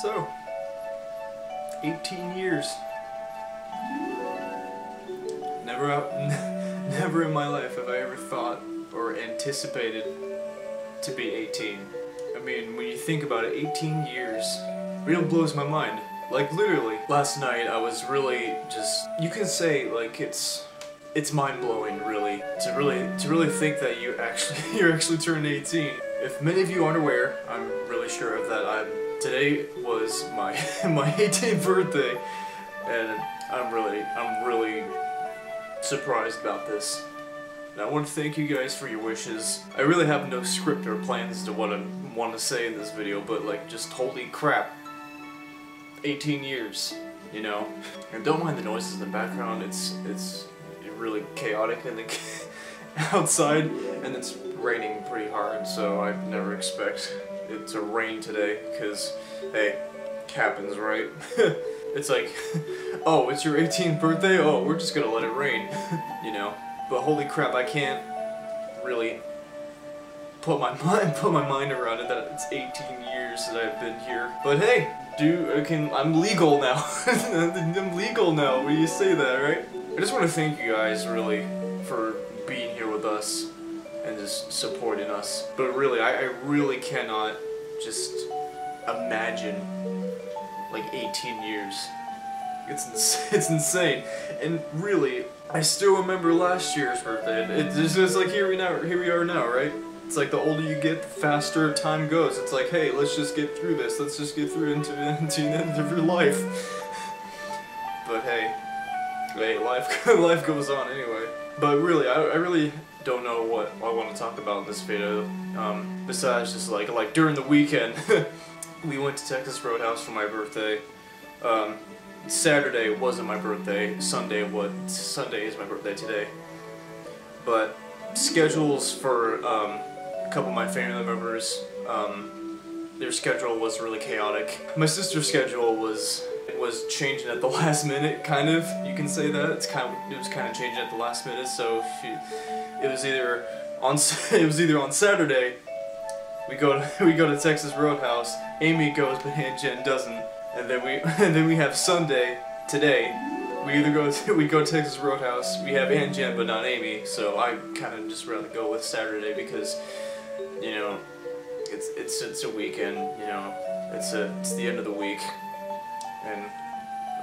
So, 18 years. Never never in my life have I ever thought or anticipated to be 18. I mean, when you think about it, 18 years really blows my mind. Like literally, last night I was really just. You can say like it's it's mind blowing, really, to really to really think that you actually you're actually turned 18. If many of you aren't aware, I'm really sure of that. I'm today was my my 18th birthday, and I'm really I'm really surprised about this. And I want to thank you guys for your wishes. I really have no script or plans to what I want to say in this video, but like just holy crap. 18 years, you know? And don't mind the noises in the background, it's it's really chaotic in the outside, and it's raining pretty hard, so I never expect it to rain today, because, hey, happens, right? it's like, oh, it's your 18th birthday? Oh, we're just gonna let it rain, you know? But holy crap, I can't really put my mind put my mind around it that it's 18 years that I've been here. But hey, do I can I'm legal now. I'm legal now. When you say that, right? I just want to thank you guys really for being here with us and just supporting us. But really, I, I really cannot just imagine like 18 years. It's ins it's insane, and really, I still remember last year's birthday. It's just like here we now, here we are now, right? It's like the older you get, the faster time goes. It's like, hey, let's just get through this. Let's just get through into, into the end of your life. But hey, life life goes on anyway. But really, I, I really don't know what I want to talk about in this video. Um, besides just like like during the weekend, we went to Texas Roadhouse for my birthday. Um, Saturday wasn't my birthday. Sunday what? Sunday is my birthday today. But schedules for um, a couple of my family members, um, their schedule was really chaotic. My sister's schedule was changing at the last minute, kind of. You can say that it's kind of it was kind of changing at the last minute. So she, it was either on it was either on Saturday. We go to we go to Texas Roadhouse. Amy goes, but Aunt Jen doesn't, and then we and then we have Sunday today. We either go to, we go to Texas Roadhouse. We have Aunt Jen, but not Amy. So I kind of just rather go with Saturday because you know, it's it's it's a weekend. You know, it's a it's the end of the week, and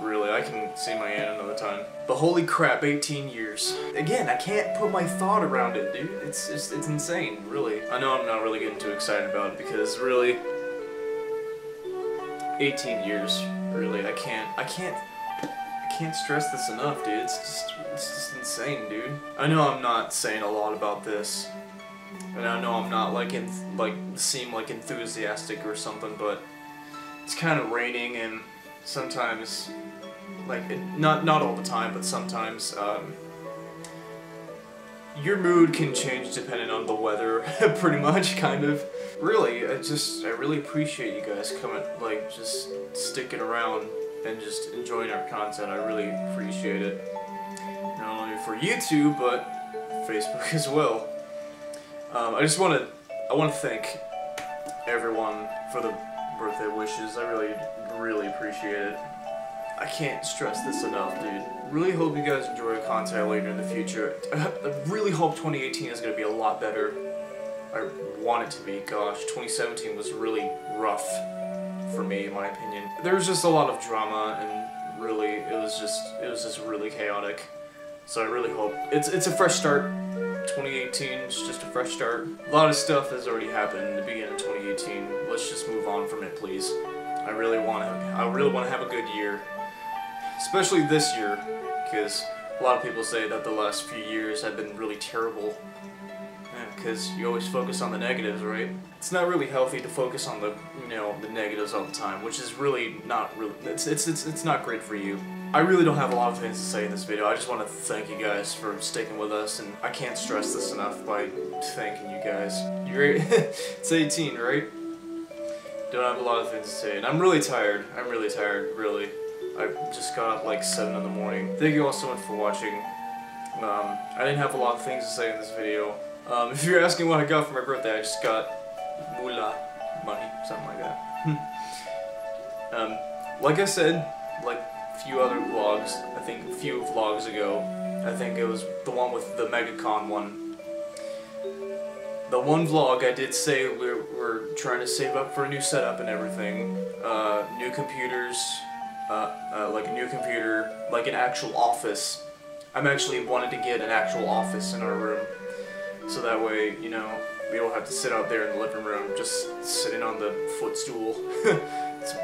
really, I can see my aunt another time. But holy crap, 18 years. Again, I can't put my thought around it, dude. It's just it's insane, really. I know I'm not really getting too excited about it because really, 18 years. Really, I can't I can't. I can't stress this enough, dude. It's just, it's just insane, dude. I know I'm not saying a lot about this, and I know I'm not like in like seem like enthusiastic or something, but it's kind of raining and sometimes like it, not not all the time, but sometimes um, your mood can change depending on the weather, pretty much, kind of. Really, I just I really appreciate you guys coming, like just sticking around and just enjoying our content. I really appreciate it. Not only for YouTube, but Facebook as well. Um, I just want to, I want to thank everyone for the birthday wishes. I really, really appreciate it. I can't stress this enough, dude. Really hope you guys enjoy the content later in the future. I really hope 2018 is going to be a lot better. I want it to be. Gosh, 2017 was really rough for me, in my opinion. There was just a lot of drama, and really, it was just, it was just really chaotic. So I really hope it's it's a fresh start. 2018 is just a fresh start. A lot of stuff has already happened in the beginning of 2018. Let's just move on from it, please. I really want to. I really want to have a good year, especially this year, because a lot of people say that the last few years have been really terrible. Because you always focus on the negatives, right? It's not really healthy to focus on the, you know, the negatives all the time, which is really not really. It's it's it's, it's not great for you. I really don't have a lot of things to say in this video. I just want to thank you guys for sticking with us, and I can't stress this enough by thanking you guys. You're it's 18, right? Don't have a lot of things to say, and I'm really tired. I'm really tired, really. I just got up like 7 in the morning. Thank you all so much for watching. Um, I didn't have a lot of things to say in this video. Um, if you're asking what I got for my birthday, I just got moolah money, something like that. Um, like I said, like few other vlogs, I think a few vlogs ago, I think it was the one with the MegaCon one. The one vlog I did say we're, we're trying to save up for a new setup and everything. Uh, new computers, uh, uh, like a new computer, like an actual office. I'm actually wanted to get an actual office in our room. So that way, you know, we don't have to sit out there in the living room, just sitting on the footstool.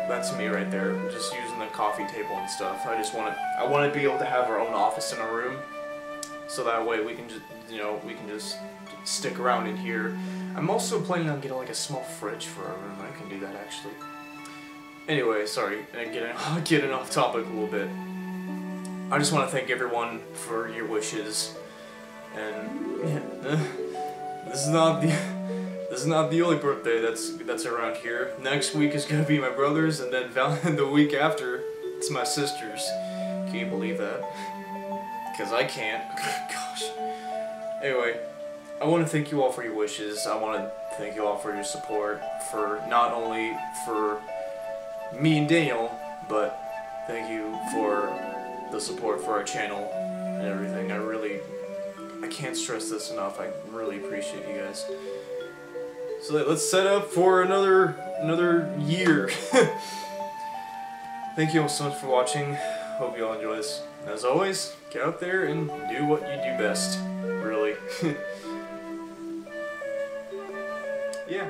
that's, me right there, just using the coffee table and stuff. I just want to, I want to be able to have our own office in our room, so that way we can just, you know, we can just stick around in here. I'm also planning on getting like a small fridge for our room. I can do that actually. Anyway, sorry, getting getting off topic a little bit. I just want to thank everyone for your wishes, and yeah. This is not the this is not the only birthday that's that's around here. Next week is gonna be my brother's, and then val the week after it's my sister's. Can you believe that? Because I can't. Gosh. Anyway, I want to thank you all for your wishes. I want to thank you all for your support for not only for me and Daniel, but thank you for the support for our channel and everything. I really I can't stress this enough. I really appreciate you guys. So let's set up for another another year. Thank you all so much for watching. Hope you all enjoy this. As always, get out there and do what you do best. Really. yeah.